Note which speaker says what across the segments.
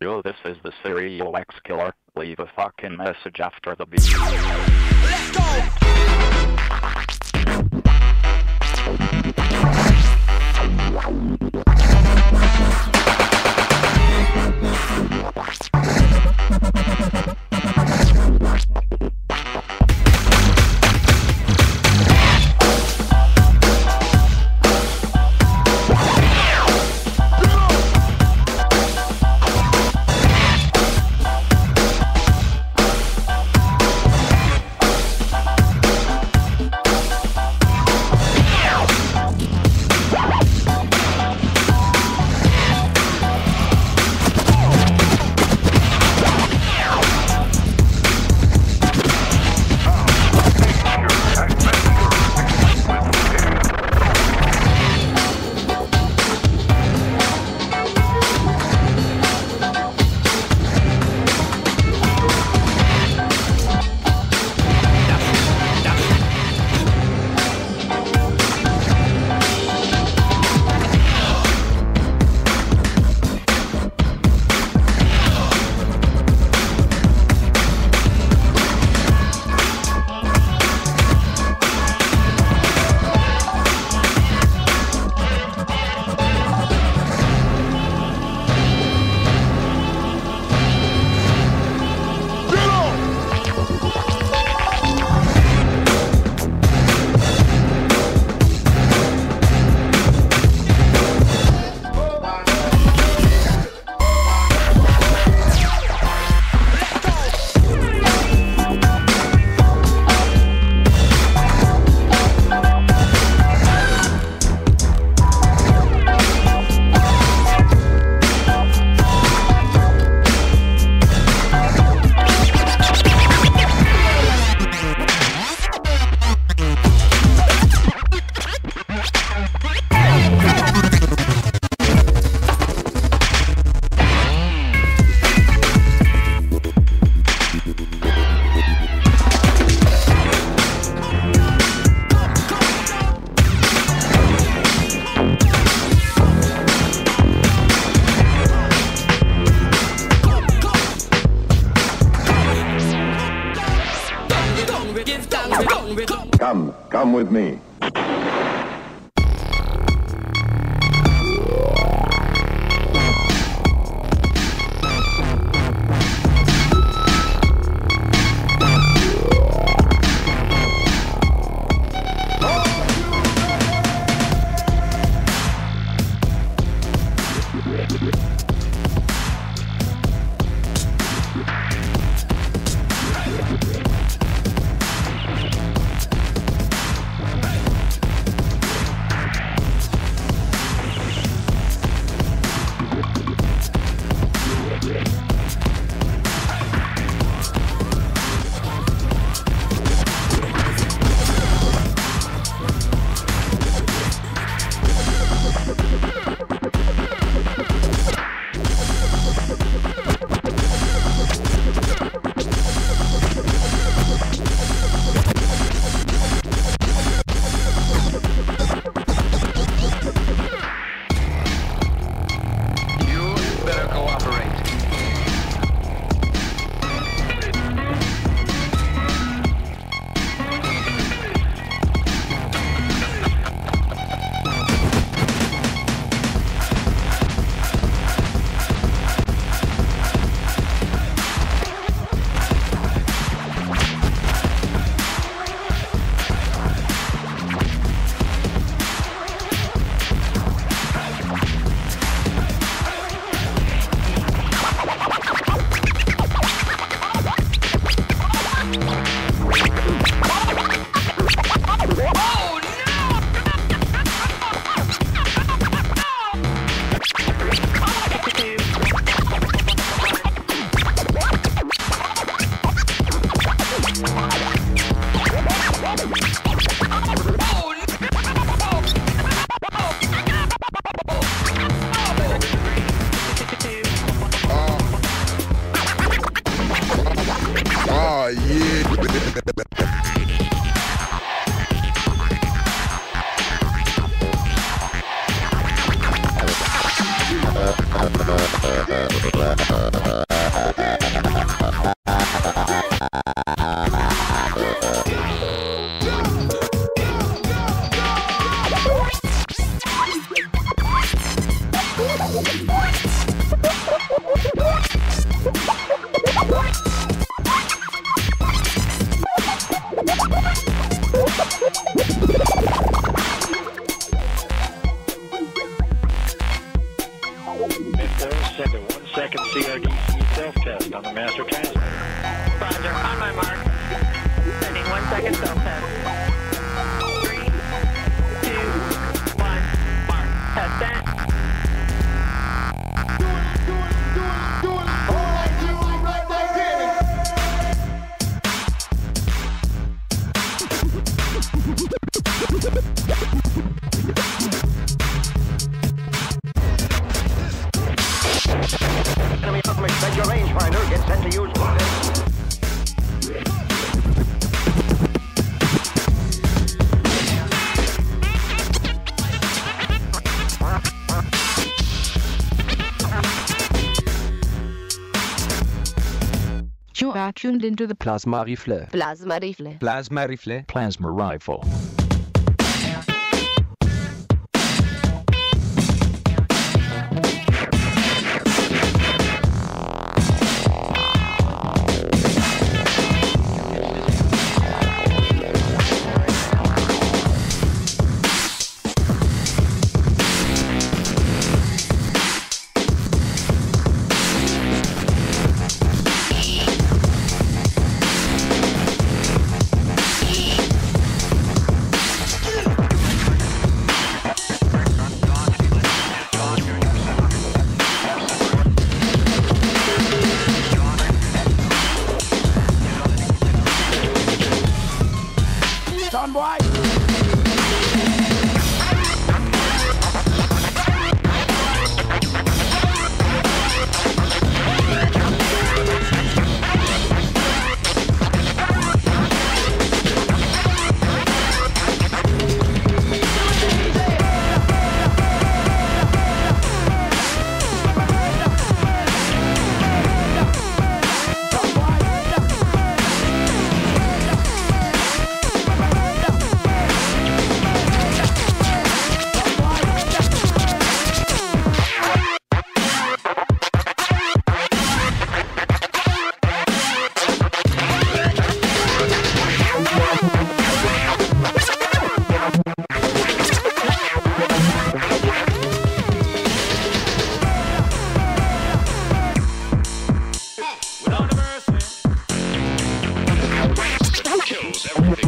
Speaker 1: Yo, this is the Serial X Killer. Leave a fucking message after the beep.
Speaker 2: Let's go!
Speaker 3: Come, come with me.
Speaker 4: Methos, send a one second CRDC self-test on the master transmitter.
Speaker 5: Roger, on my mark. Sending one second self-test.
Speaker 6: vacuumed into the
Speaker 7: plasma rifle.
Speaker 6: Plasma rifle.
Speaker 7: Plasma rifle.
Speaker 1: Plasma rifle.
Speaker 4: everything.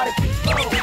Speaker 2: It's the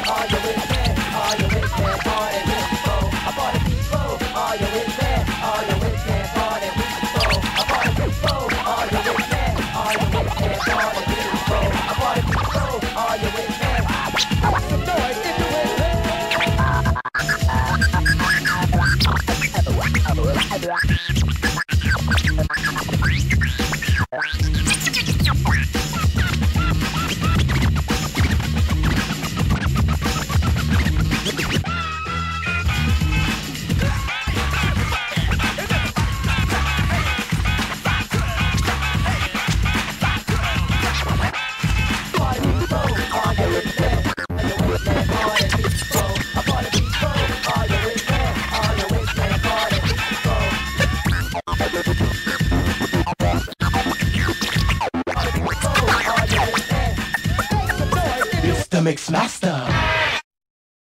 Speaker 2: Mix Master.